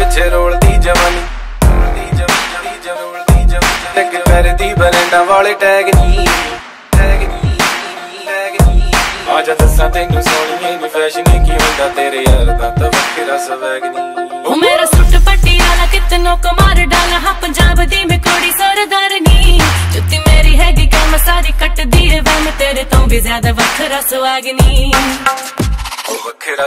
ਪਿੱਛੇ ਰੋਲਦੀ ਜਵਾਨੀ। ਰੋਲਦੀ ਕਰਦੀ ਬਲੈਂਡਾ ਵਾਲੇ ਟੈਗ ਨਹੀਂ ਟੈਗ ਨਹੀਂ ਟੈਗ ਨਹੀਂ ਆ ਜਾ ਦੱਸਾਂ ਤੈਨੂੰ ਸੋਹਣੀਏ ਨੀ ਫੈਸ਼ਨ ਕੀ ਹੁੰਦਾ ਤੇਰੇ ਯਾਰ ਦਾ ਤਾਂ ਵੱਖਰਾ ਸਵੈਗ ਨਹੀਂ ਉਹ ਮੇਰਾ ਸੁੱਟ ਪੱਟੀ ਵਾਲਾ ਕਿਤਨੋਂ ਕਮਾਰ ਡਾਲਾ ਹਾਂ ਪੰਜਾਬ ਦੀ ਮੈਂ ਕੋੜੀ ਸਰਦਾਰਨੀ। ਜੁੱਤੀ ਮੇਰੀ ਹੈਗੀ ਕੰਮ ਸਾਰੀ ਕੱਟਦੀ ਏ ਵੈ ਤੇਰੇ ਤੋਂ ਵੀ ਜ਼ਿਆਦਾ ਵੱਖਰਾ ਸਵਾਗਨੀ ਉਹ ਵੱਖਰਾ